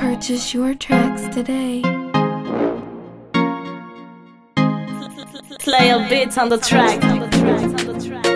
Purchase your tracks today. Play a bit on the track.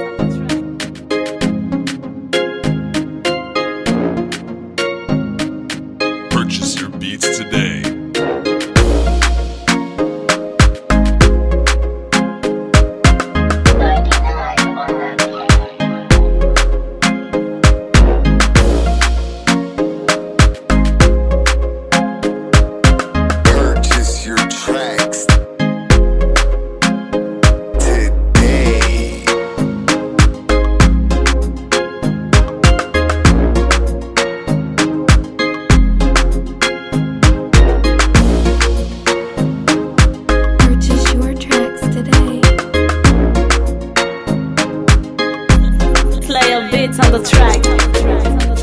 Bits on the track.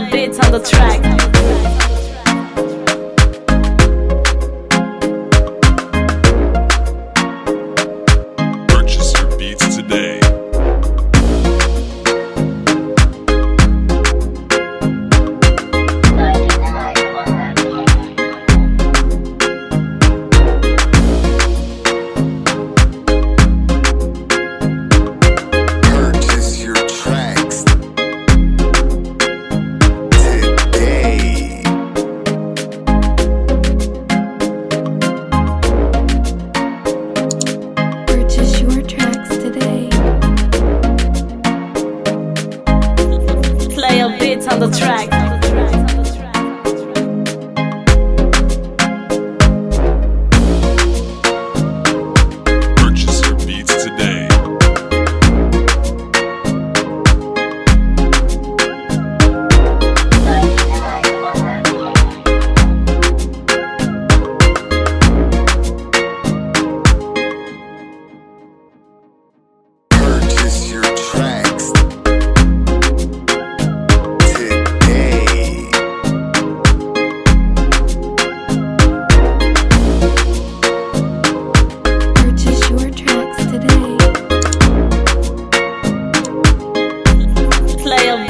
bit on the track.